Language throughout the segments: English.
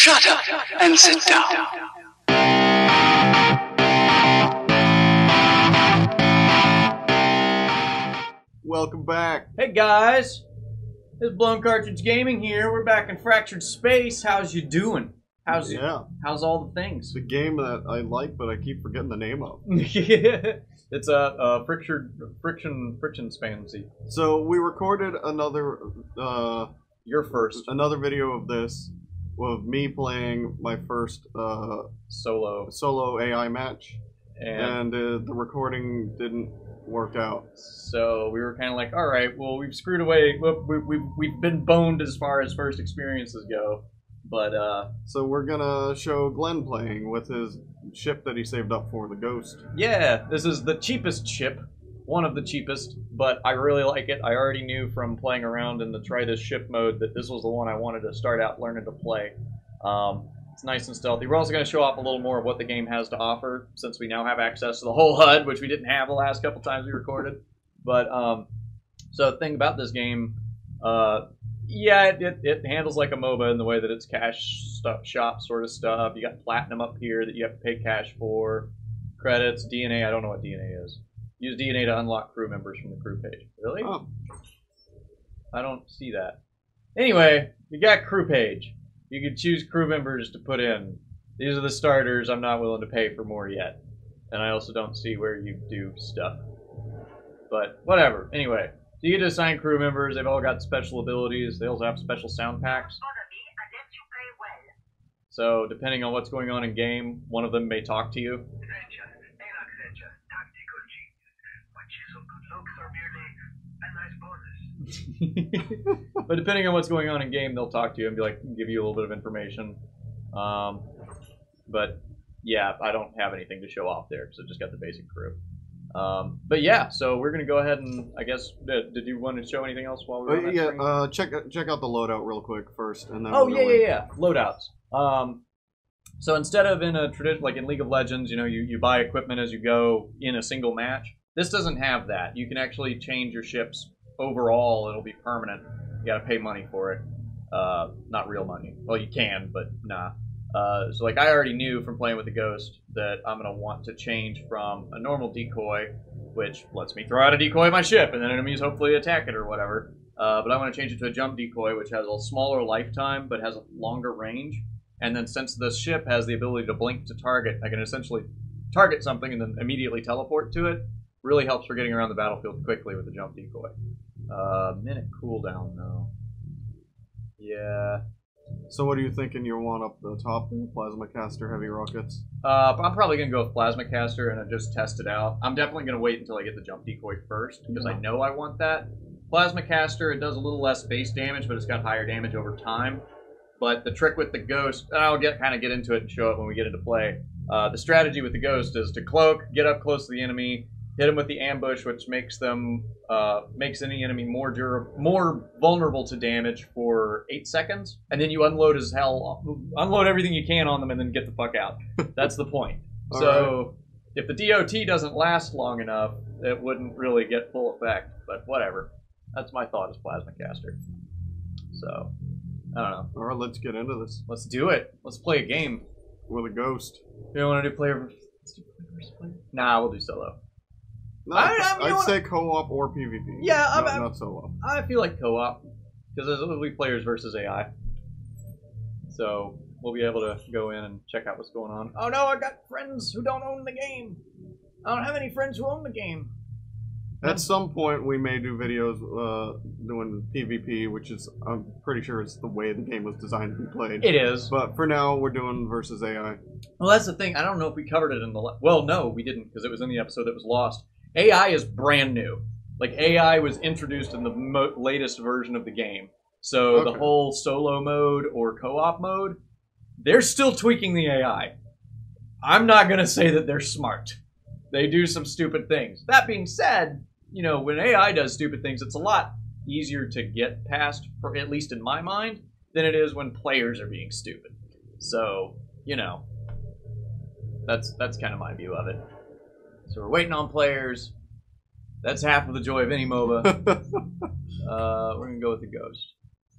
Shut up and sit down. Welcome back. Hey guys, it's Blown Cartridge Gaming here. We're back in Fractured Space. How's you doing? How's Yeah, how's all the things? it's a game that I like, but I keep forgetting the name of. it's a, a friction friction friction fantasy. So we recorded another uh, You're first another video of this of me playing my first uh, solo, solo AI match, and and uh, the recording didn't work out. so we were kind of like, all right, well we've screwed away. We, we, we, we've been boned as far as first experiences go, but uh, So we're gonna show Glenn playing with his ship that he saved up for the Ghost. Yeah, this is the cheapest chip, one of the cheapest, but I really like it. I already knew from playing around in the try this ship mode that this was the one I wanted to start out learning to play. Um, it's nice and stealthy. We're also going to show off a little more of what the game has to offer, since we now have access to the whole HUD, which we didn't have the last couple times we recorded. But um, so the thing about this game, uh, yeah, it, it, it handles like a MOBA in the way that it's cash stuff, shop sort of stuff. You got platinum up here that you have to pay cash for. Credits, DNA. I don't know what DNA is. Use DNA to unlock crew members from the crew page. Really? Oh, I don't see that. Anyway, you got crew page. You can choose crew members to put in. These are the starters. I'm not willing to pay for more yet, and I also don't see where you do stuff. But whatever. Anyway, so you get to assign crew members. They've all got special abilities. They also have special sound packs. So depending on what's going on in game, one of them may talk to you. but depending on what's going on in game, they'll talk to you and be like, give you a little bit of information. Um, but yeah, I don't have anything to show off there because I just got the basic crew. Um, but yeah, so we're gonna go ahead and I guess did, did you want to show anything else while we were on uh, yeah. Uh, check check out the loadout real quick first, and then Oh we'll yeah, yeah, yeah. Loadouts. Um, so instead of in a tradition like in League of Legends, you know, you, you buy equipment as you go in a single match. This doesn't have that. You can actually change your ships overall. It'll be permanent. You got to pay money for it. Uh, not real money. Well, you can, but nah. Uh, so like I already knew from playing with the Ghost that I'm gonna want to change from a normal decoy, which lets me throw out a decoy at my ship, and then enemies hopefully attack it or whatever. Uh, but I want to change it to a jump decoy, which has a smaller lifetime but has a longer range. And then since the ship has the ability to blink to target, I can essentially target something and then immediately teleport to it. Really helps for getting around the battlefield quickly with the jump decoy. Uh, minute cooldown though. Yeah. So what are you thinking? You want up the top plasma caster heavy rockets? Uh, I'm probably gonna go with plasma caster and then just test it out. I'm definitely gonna wait until I get the jump decoy first because I know I want that. Plasma caster it does a little less base damage, but it's got higher damage over time. But the trick with the ghost, and I'll get kind of get into it and show it when we get into play. Uh, the strategy with the ghost is to cloak, get up close to the enemy, hit them with the ambush, which makes them uh, makes any enemy more dura- more vulnerable to damage for eight seconds, and then you unload as hell, unload everything you can on them, and then get the fuck out. That's the point. So if the DOT doesn't last long enough, it wouldn't really get full effect. But whatever. That's my thought as plasma caster. So I don't know. All right, let's get into this Let's do it. Let's play a game. with a ghost. You want to do player versus let's do player versus player? Nah, we'll do solo. No, I- I- you know I'd what? say co-op or PvP. Yeah, I'm- No, I'm- not solo. I feel like co-op because it'll be players versus AI. So we'll be able to go in and check out what's going on. Oh no, I got friends who don't own the game. I don't have any friends who own the game. At some point, we may do videos uh, doing PvP, which is I'm pretty sure it's the way the game was designed to be played. It is. But for now, we're doing versus AI. Well, that's the thing. I don't know if we covered it in the. la- Well, no, we didn't because it was in the episode that was lost. AI is brand new. Like AI was introduced in the mo- latest version of the game. So the whole solo mode or co-op mode, they're still tweaking the AI. I'm not gonna say that they're smart. They do some stupid things. That being said, you know when AI does stupid things, it's a lot easier to get past, for at least in my mind, than it is when players are being stupid. So you know, that's that's kind of my view of it. So we're waiting on players. That's half of the joy of any MOBA. Uh, we're gonna go with the ghost.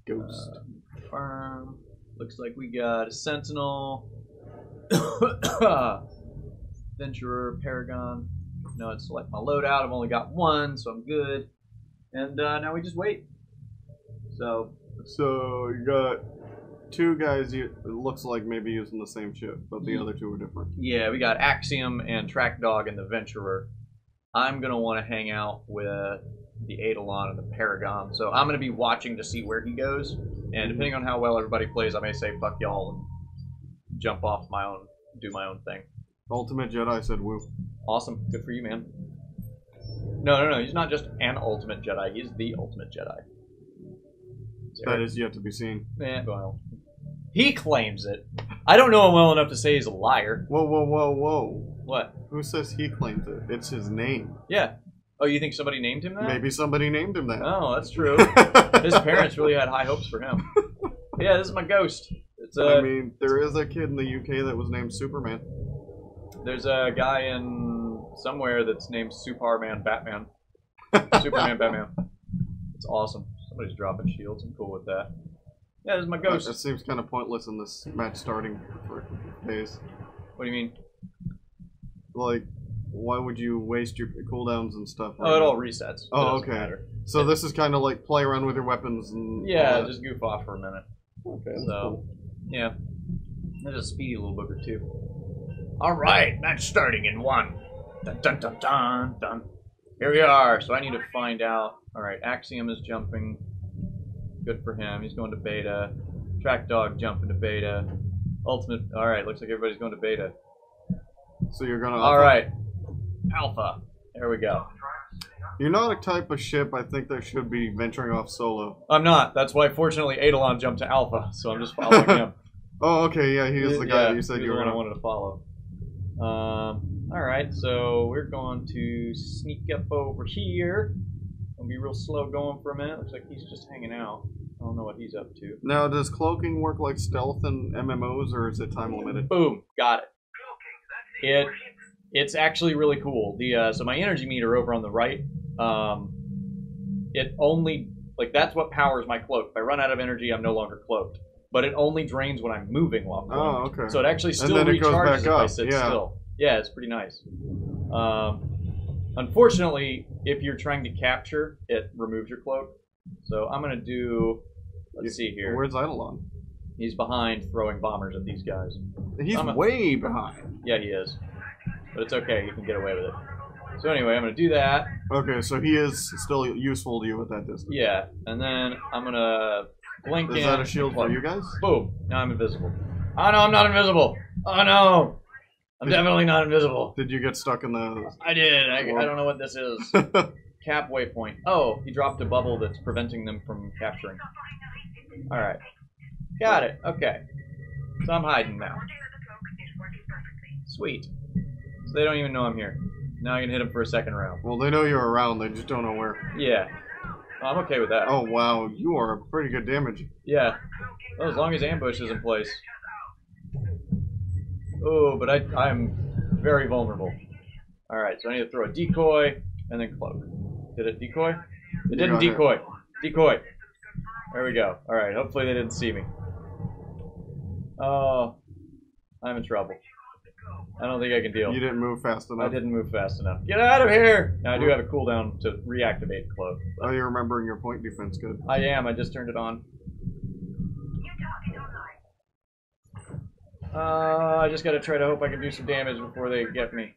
Ghost. Confirm. Looks like we got a Sentinel, Venturer, Paragon. No, it's select my loadout. I've only got one, so I'm good. And uh, now we just wait. So So you got two guys. You, it looks like maybe using the same ship, but the Ye- other two are different. yeah, we got Axiom and Track Dog and the Venturer. I'm gonna want to hang out with the Eidolon and the Paragon. So I'm gonna be watching to see where he goes, and depending on how well everybody plays, I may say fuck y'all and jump off my own, do my own thing. Ultimate Jedi said woo. Awesome, good for you, man. No, no, no. He's not just an ultimate Jedi. He's the ultimate Jedi. That is yet to be seen. Eh, well, he claims it. I don't know him well enough to say he's a liar. Whoa, whoa, whoa, whoa! What? Who says he claims it? It's his name. Yeah. Oh, you think somebody named him that? Maybe somebody named him that. Oh, that's true. His parents really had high hopes for him. Yeah, this is my ghost. It's uh, I mean, there is a kid in the UK that was named Superman. there's a guy in somewhere that's named Superman Batman. Superman Batman. It's awesome. Somebody's dropping shields. I'm cool with that. Yeah, this is my ghost. that seems kind of pointless in this match starting for days. What do you mean? Like, why would you waste your cooldowns and stuff? Oh, it all resets. Oh, okay. matter. So this is kind of like play around with your weapons and. Yeah, just goof off for a minute. okay. So, cool. yeah. There's a speedy little booger, too. All right, match starting in one. Dun dun dun dun dun. Here we are. So I need to find out. All right, Axiom is jumping. Good for him. He's going to beta. Track Dog jumping to beta. Ultimate. All right, looks like everybody's going to beta. So you're gonna. All right, Alpha. There we go. You're not a type of ship I think that should be venturing off solo. I'm not. That's why, fortunately, Eidolon jumped to Alpha, so I'm just following him. Oh, okay, yeah, he is the guy Yeah, you said you the were one I gonna. wanted to follow. Um, all right, so we're going to sneak up over here. I'll be real slow going for a minute. Looks like he's just hanging out. I don't know what he's up to. Now, does cloaking work like stealth in MMOs, or is it time limited? Boom, got it. It it's actually really cool. The uh, so my energy meter over on the right, um, it only like that's what powers my cloak. If I run out of energy, I'm no longer cloaked. But it only drains when I'm moving while cloaked. Oh, okay. So it actually still then it goes recharges if I sit yeah. still. Yeah, it's pretty nice. Um, unfortunately, if you're trying to capture, it removes your cloak. So I'm gonna do. Let's see here. Where's Eidolon? He's behind throwing bombers at these guys. He's I'm a- way behind. Yeah, he is. But it's okay. You can get away with it. So anyway, I'm gonna do that. Okay, so he is still useful to you at that distance. Yeah, and then I'm gonna blink Is in. that a shield for you guys? Boom! Now I'm invisible. Oh no, I'm not invisible. Oh no, I'm Did- definitely not invisible. Did you get stuck in the? I did. I, I don't know what this is. Cap waypoint. Oh, he dropped a bubble that's preventing them from capturing. All right, got it. Okay, so I'm hiding now. Sweet. So they don't even know I'm here. Now I can hit them for a second round. well, they know you're around. They just don't know where. Yeah, I'm okay with that. Oh wow, you are a pretty good damage. Yeah. Well, as long as ambush is in place. Oh, but I, I'm very vulnerable. Alright, so I need to throw a decoy and then cloak. Did it decoy? It didn't got it. decoy. Decoy. There we go. Alright, hopefully they didn't see me. Oh, I'm in trouble. I don't think I can deal. You didn't move fast enough. I didn't move fast enough. Get out of here! Now I do have a cooldown to reactivate cloak. Oh, you're remembering your point defense. Good. I am. I just turned it on. Uh, I just gotta try to hope I can do some damage before they get me.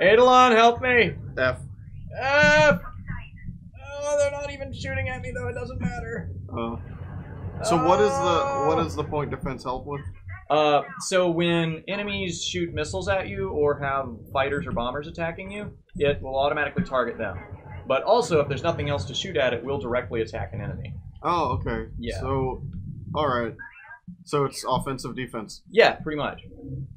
Eidolon, help me! F. F! Oh, they're not even shooting at me though. It doesn't matter. Uh, so what is the what does the point defense help with? Uh, so when enemies shoot missiles at you or have fighters or bombers attacking you, it will automatically target them. But also, if there's nothing else to shoot at, it will directly attack an enemy. Oh, okay. Yeah. So, all right. So it's offensive defense. Yeah, pretty much.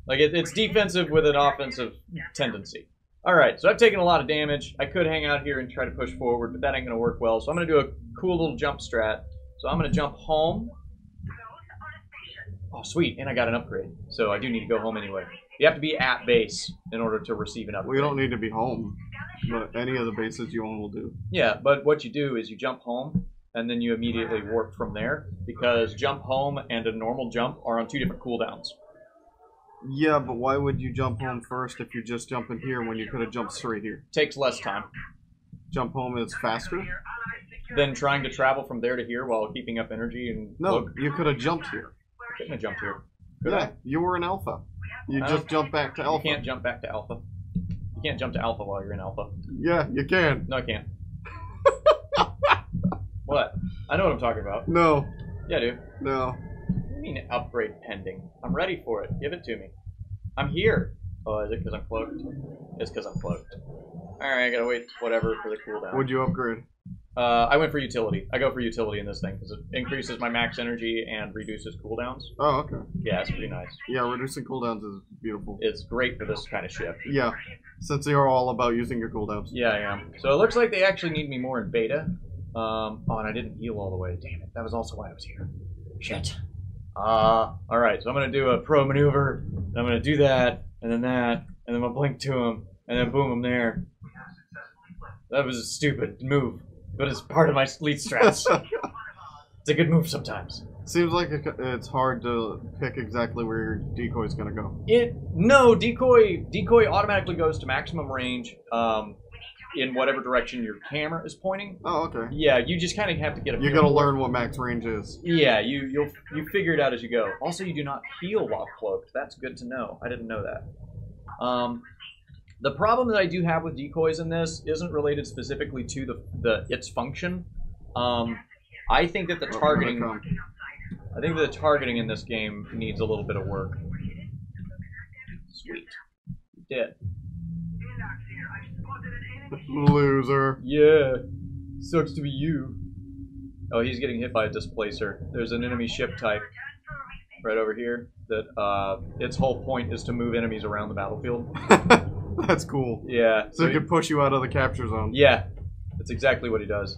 Like it, it's defensive with an offensive tendency. All right, so I've taken a lot of damage. I could hang out here and try to push forward, but that ain't gonna work well. So I'm gonna do a cool little jump strat. So I'm gonna jump home. Oh, sweet, and I got an upgrade. So I do need to go home anyway. You have to be at base in order to receive an upgrade. We don't need to be home, but any of the bases you own will do. Yeah, but what you do is you jump home, and then you immediately warp from there because jump home and a normal jump are on two different cooldowns. Yeah, but why would you jump home first if you're just jumping here when you could have jumped straight here? Takes less time Jump home is faster? than trying to travel from there to here while keeping up energy and No, look. you could have jumped here. Couldn't have jumped here. Could yeah, you were in alpha. You I just don't- jumped back to alpha. You can't jump back to alpha. You can't jump to alpha while you're in alpha. Yeah, you can. No, I can't. what? I know what I'm talking about. No, Yeah, dude. no. What do you mean upgrade pending? I'm ready for it. Give it to me. I'm here. Oh, is it because I'm cloaked? It's because I'm cloaked. Alright, I gotta wait whatever for the cooldown. Would you upgrade? Uh, I went for utility. I go for utility in this thing because it increases my max energy and reduces cooldowns. Oh, okay. Yeah, it's pretty nice. Yeah, reducing cooldowns is beautiful. It's great for this kind of ship. Yeah, since they are all about using your cooldowns. Yeah, I am. So it looks like they actually need me more in beta. Um, oh, and I didn't heal all the way. Damn it. That was also why I was here. Shit. Uh, alright, so I'm gonna do a pro maneuver. and I'm gonna do that, and then that, and then I'm gonna blink to him, and then boom, I'm there. That was a stupid move, but it's part of my leet strats. it's a good move sometimes. Seems like it, it's hard to pick exactly where your decoy's gonna go. It no decoy decoy automatically goes to maximum range um, in whatever direction your camera is pointing. Oh, okay. Yeah, you just kind of have to get a. You feel gotta learn what max range is. Yeah, you you'll you figure it out as you go. Also, you do not heal while cloaked. That's good to know. I didn't know that. Um, the problem that I do have with decoys in this isn't related specifically to the the its function. Um, I think that the Oh, targeting. come. I think that the targeting in this game needs a little bit of work. Sweet. Dead. Loser. Yeah. Sucks to be you. Oh, he's getting hit by a displacer. There's an enemy ship type right over here that uh, its whole point is to move enemies around the battlefield. That's cool. Yeah. So it he- could push you out of the capture zone. yeah. That's exactly what he does.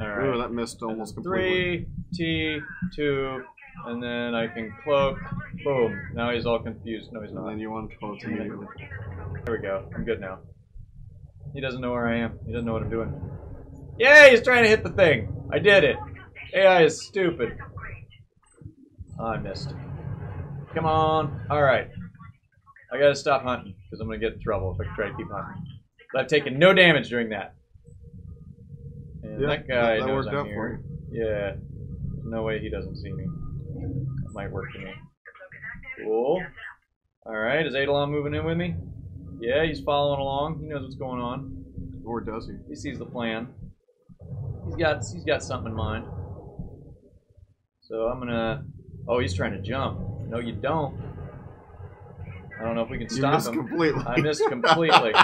All Ooh, that missed almost completely. Three, T, two, and then I can cloak. Boom. Now he's all confused. No, he's And not. then you unquote immediately. There we go. I'm good now. He doesn't know where I am. He doesn't know what I'm doing. Yay! He's trying to hit the thing. I did it. AI is stupid. Oh, I missed. Come on. All right. I gotta stop hunting because I'm gonna get in trouble if I try to keep hunting. But I've taken no damage during that. And Yeah, that guy that knows worked I'm here. Yeah. There's no way he doesn't see me. That might work for me. Cool. Alright, is Eidolon moving in with me? Yeah, he's following along. He knows what's going on. Or does he? He sees the plan. He's got he's got something in mind. So I'm gonna Oh, he's trying to jump. No you don't. I don't know if we can You stop missed him. completely. I missed completely.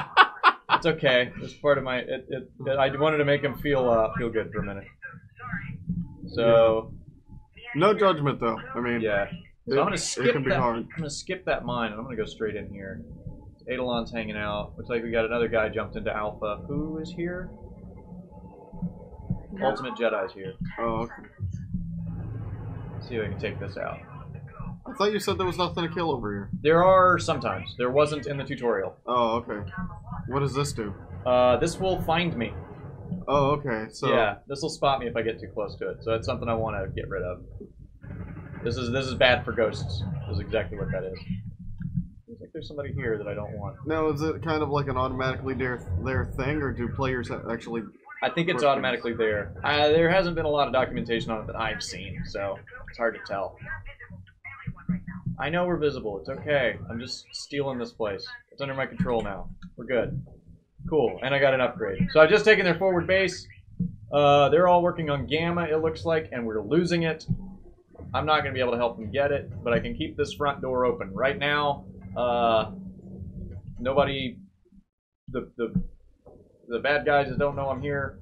It's okay. It's part of my. It, it, it, I wanted to make him feel uh, feel good for a minute. So no judgment though. I mean, yeah. So I'm gonna skip it skip can be that. hard. I'm gonna skip that mine and I'm gonna go straight in here. Eidolon's hanging out. Looks like we got another guy jumped into Alpha. Who is here? Ultimate Jedi's here. Oh, okay. Let's see if I can take this out. I thought you said there was nothing to kill over here. There are sometimes. There wasn't in the tutorial. Oh, okay. What does this do? Uh, this will find me. Oh, okay. So yeah, this will spot me if I get too close to it. So it's something I want to get rid of. This is this is bad for ghosts. This is exactly what that is. There's somebody here that I don't want. now is it kind of like an automatically there there thing, or do players actually? I think it's automatically there. Uh, there hasn't been a lot of documentation on it that I've seen, so it's hard to tell. I know we're visible. It's okay. I'm just stealing this place. It's under my control now. We're good. Cool. And I got an upgrade. So I've just taken their forward base. Uh, they're all working on Gamma, it looks like, and we're losing it. I'm not going to be able to help them get it, but I can keep this front door open. Right now, uh, nobody, the, the, the bad guys that don't know I'm here.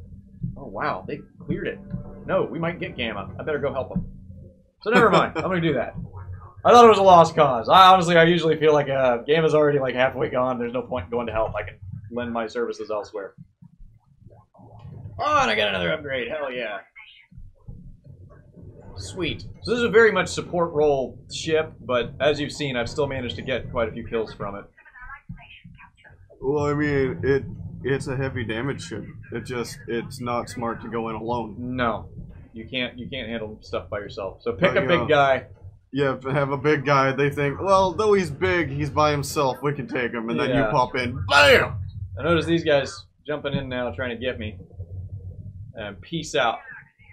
Oh, wow, they cleared it. No, we might get Gamma. I better go help them. So never mind. I'm going to do that. I thought it was a lost cause. I honestly, I usually feel like uh, Gamma's already like halfway gone. There's no point in going to help. I can lend my services elsewhere. Oh, and I got another upgrade. Hell yeah. Sweet. So this is a very much support role ship, but as you've seen, I've still managed to get quite a few kills from it. Well, I mean, it it's a heavy damage ship. It just it's not smart to go in alone. No, you can't. You can't handle stuff by yourself. So pick Oh, a big yeah. guy. Yeah, have a big guy. They think, well, though he's big, he's by himself. We can take him, and then you pop in, bam. I notice these guys jumping in now, trying to get me. And peace out.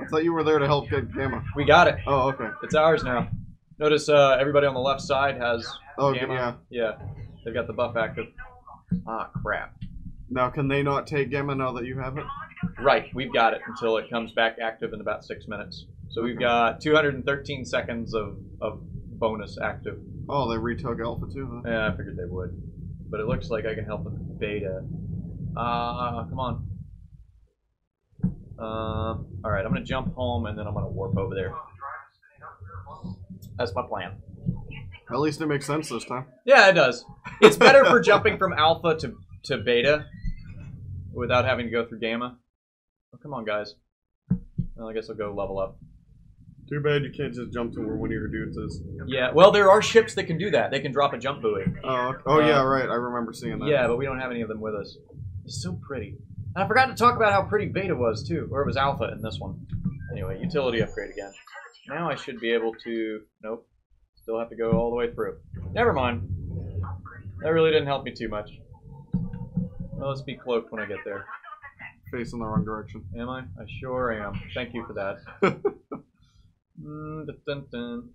I thought you were there to help get Gamma. We got it. Oh, okay. It's ours now. Notice uh, everybody on the left side has Oh, gamma. yeah. Yeah, they've got the buff active. Ah, crap. Now, can they not take Gamma now that you have it? Right, we've got it until it comes back active in about six minutes. So we've got 213 seconds of, of bonus active. Oh, they retug Alpha too, huh? Yeah, I figured they would. But it looks like I can help with beta. Uh, come on. Um, alright, I'm gonna jump home and then I'm gonna warp over there. That's my plan. At least it makes sense this time. Yeah, it does. It's better for jumping from alpha to, to beta without having to go through gamma. Oh, come on, guys. Well, I guess I'll go level up. Too bad you can't just jump to where one of your dudes is. Yeah, well, there are ships that can do that. They can drop a jump buoy. Oh, okay. oh Uh, yeah, right. I remember seeing that. Yeah, but we don't have any of them with us. It's so pretty. And I forgot to talk about how pretty beta was, too. Or it was alpha in this one. Anyway, utility upgrade again. Now I should be able to... Nope. Still have to go all the way through. Never mind. That really didn't help me too much. Well, let's be cloaked when I get there. Facing the wrong direction. Am I? I sure am. Thank you for that. Mm, dun, dun, dun.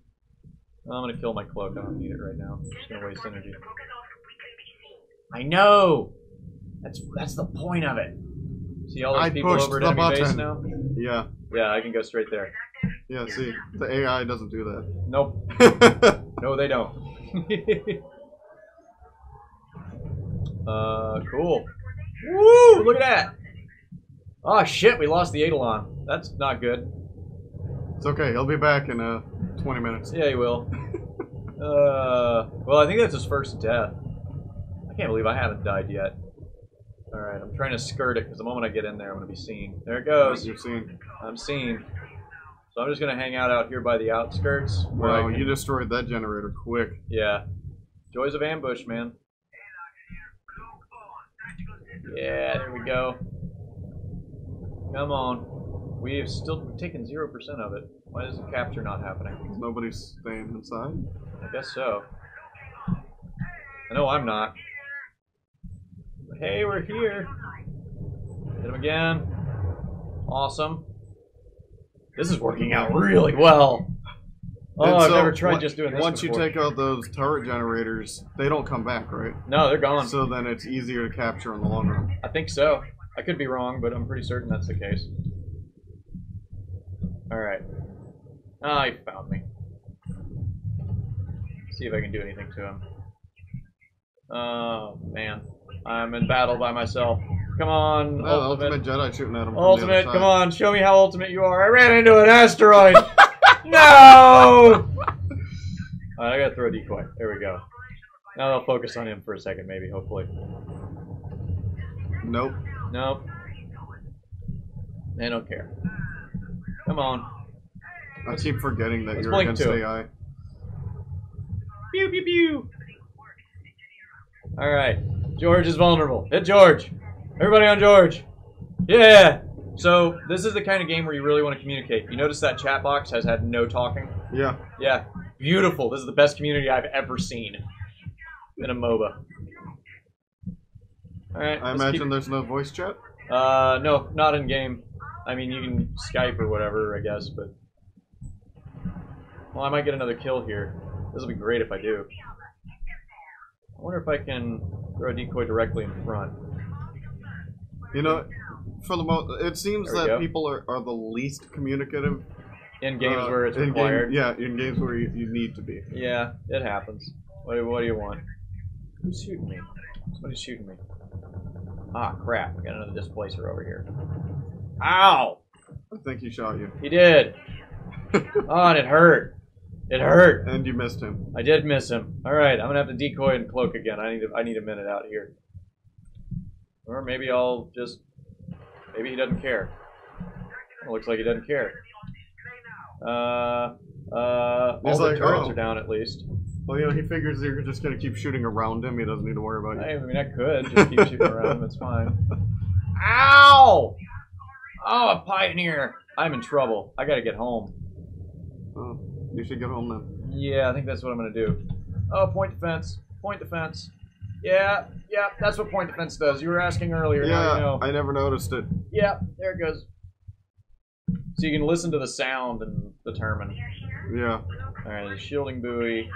I'm gonna kill my cloak. I don't need it right now. I'm just gonna waste energy. I know. That's that's the point of it. See all those I people pushed over at the enemy base button. now? yeah. Yeah, I can go straight there. Yeah. See, the AI doesn't do that. Nope. No, they don't. uh, cool. Woo! Look at that. Oh shit, we lost the Eidolon. That's not good. it's okay. He'll be back in uh 20 minutes. Yeah, he will. uh, well, I think that's his first death. I can't believe I haven't died yet. All right, I'm trying to skirt it because the moment I get in there, I'm going to be seen. There it goes. You've seen. I'm seen. So I'm just going to hang out out here by the outskirts. Wow, can- you destroyed that generator quick. Yeah. Joys of ambush, man. Yeah, there we go. Come on. We've still taken 0% of it. Why is the capture not happening? Nobody's staying inside. I guess so. I know I'm not. Hey, we're here. Hit him again. Awesome. This is working out really well. Oh, And I've so, never tried just doing this Once before. you take out those turret generators, they don't come back, right? No, they're gone. So then it's easier to capture in the long run. I think so. I could be wrong, but I'm pretty certain that's the case. Alright. Ah, he found me. See if I can do anything to him. Oh, man. I'm in battle by myself. Come on, No, ultimate. ultimate Jedi shooting at him. Ultimate, come on, show me how ultimate you are. I ran into an asteroid. no! I gotta throw a decoy. There we go. Now they'll focus on him for a second, maybe, hopefully. Nope. Nope. They don't care. Come on. I keep forgetting that let's you're against it. AI. Pew pew pew. All right. George is vulnerable. Hit George. Everybody on George. Yeah. So this is the kind of game where you really want to communicate. You notice that chat box has had no talking. Yeah. Yeah. Beautiful. This is the best community I've ever seen in a MOBA. All right. I imagine keep- there's no voice chat. Uh, no, not in game. I mean, you can Skype or whatever, I guess, but. Well, I might get another kill here. This will be great if I do. I wonder if I can throw a decoy directly in front. You know, for the most, it seems that go. people are, are the least communicative. In games uh, where it's in game- required. yeah, in games where you, you need to be. Yeah, it happens. What, do- what do you want? Who's shooting me? Somebody's shooting me. Ah, crap. I got another displacer over here. Ow! I think he shot you, He did. Oh, and it hurt. It hurt. and you missed him. I did miss him. All right, I'm gonna have to decoy and cloak again. I need a, I need a minute out here, or maybe I'll just maybe he doesn't care. It looks like he doesn't care. Uh, uh, all He's the like, turrets "Oh." are down at least. Well, you know, he figures you're just gonna keep shooting around him. He doesn't need to worry about you. I mean, I could just keep shooting around him. It's fine. Ow! Oh, a pioneer. I'm in trouble. I gotta get home. You should get home then. Yeah, I think that's what I'm gonna do. Oh, point defense. Point defense. Yeah, yeah, that's what point defense does. You were asking earlier. Yeah, you know. I never noticed it. Yeah, there it goes. So you can listen to the sound and determine. Yeah, All right, the shielding buoy.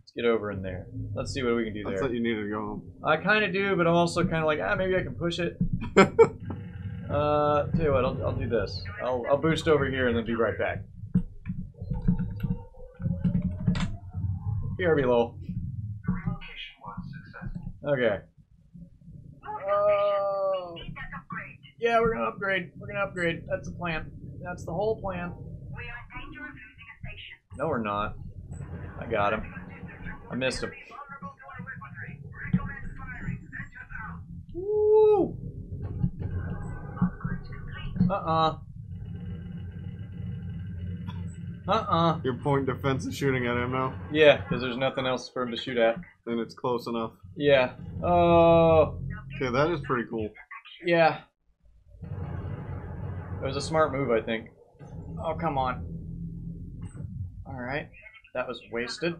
Let's get over in there. Let's see what we can do I there. thought you needed to go home. I kind of do, but I'm also kind of like, ah, maybe I can push it. Uh, tell you what, I'll, I'll do this. I'll, I'll boost over here and then be right back. Here below. Okay. Oh. Yeah, we're gonna upgrade. We're gonna upgrade. That's the plan. That's the whole plan. No, we're not. I got him. I missed him. Woo! Uh-uh. Uh-uh. Your point defense is shooting at him now, Yeah, because there's nothing else for him to shoot at. and it's close enough. Yeah. Oh, Okay, that is pretty cool. yeah. It was a smart move, I think. Oh, come on. Alright. That was wasted.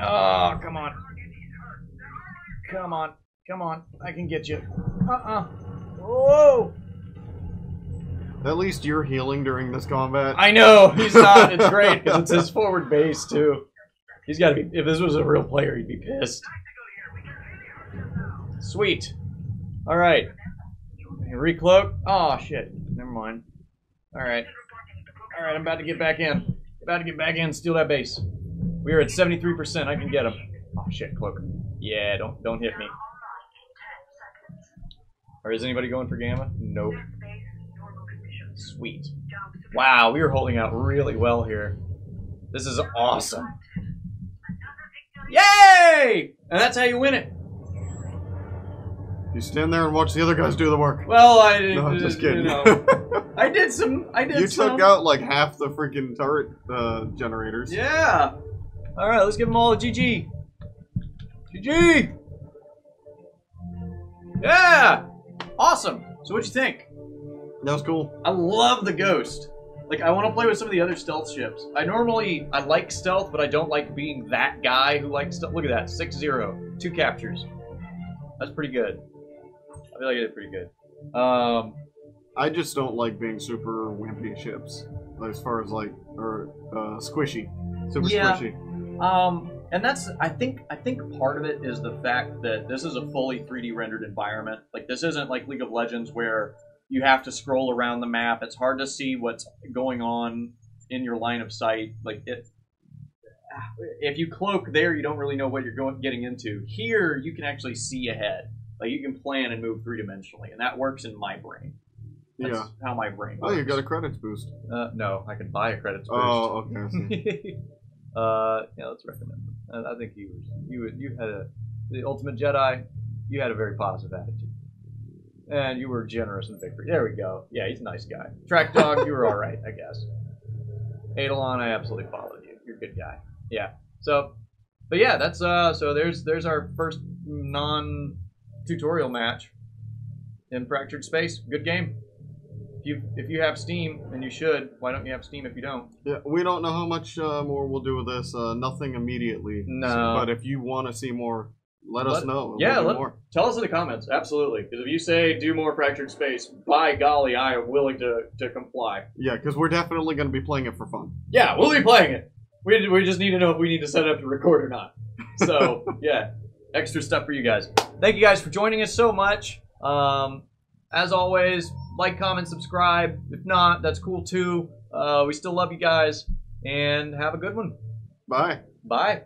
Oh, come on. Come on. Come on. I can get you. Uh-uh. Whoa! At least you're healing during this combat. I know he's not. It's great because it's his forward base too. He's got to be. If this was a real player, he'd be pissed. Sweet. All right. Recloak. Oh shit. Never mind. All right. All right. I'm about to get back in. About to get back in. Steal that base. We are at 73%. I can get him. Oh shit. Cloak. Yeah. Don't don't hit me. Or is anybody going for gamma? Nope. Sweet. Wow, we are holding out really well here. This is awesome. Yay! And that's how you win it. You stand there and watch the other guys do the work. Well, I No, I'm just you kidding. know, I did some. I did you some. took out like half the freaking turret uh, generators. Yeah. All right, let's give them all a GG. GG. Yeah. Awesome. So what'd you think? That was cool. I love the ghost. Like I want to play with some of the other stealth ships. I normally I like stealth, but I don't like being that guy who likes stealth. Look at that, 6-0. two captures. That's pretty good. I feel like I did pretty good. Um, I just don't like being super wimpy ships, as far as like or uh, squishy, super Yeah. squishy. um, and that's I think I think part of it is the fact that this is a fully 3D rendered environment. Like this isn't like League of Legends where you have to scroll around the map. It's hard to see what's going on in your line of sight. Like it, if you cloak there, you don't really know what you're going getting into. Here, you can actually see ahead. Like you can plan and move three dimensionally, and that works in my brain. That's Yeah. how my brain. Oh, you got a credits boost. Uh, no, I can buy a credits boost. Oh, okay. Uh, yeah, let's recommend them. I, I think you you you had a the Ultimate Jedi. You had a very positive attitude, and you were generous in victory. There we go. Yeah, he's a nice guy. Track Dog, you were all right, I guess. Eidolon, I absolutely followed you. You're a good guy. Yeah. So, but yeah, that's uh. So there's there's our first non-tutorial match in Fractured Space. Good game. If you if you have Steam, and you should, why don't you have Steam if you don't? Yeah, we don't know how much uh, more we'll do with this. Uh, nothing immediately. No. but if you want to see more, let, us know. Yeah, we'll let, more. tell us in the comments. Absolutely, because if you say do more fractured space, by golly, I am willing to, to comply. Yeah, because we're definitely going to be playing it for fun. Yeah, we'll be playing it. We, we just need to know if we need to set it up to record or not. So yeah, extra stuff for you guys. Thank you guys for joining us so much. Um, as always, like, comment, subscribe. If not, that's cool too. Uh, we still love you guys, and have a good one. Bye. Bye.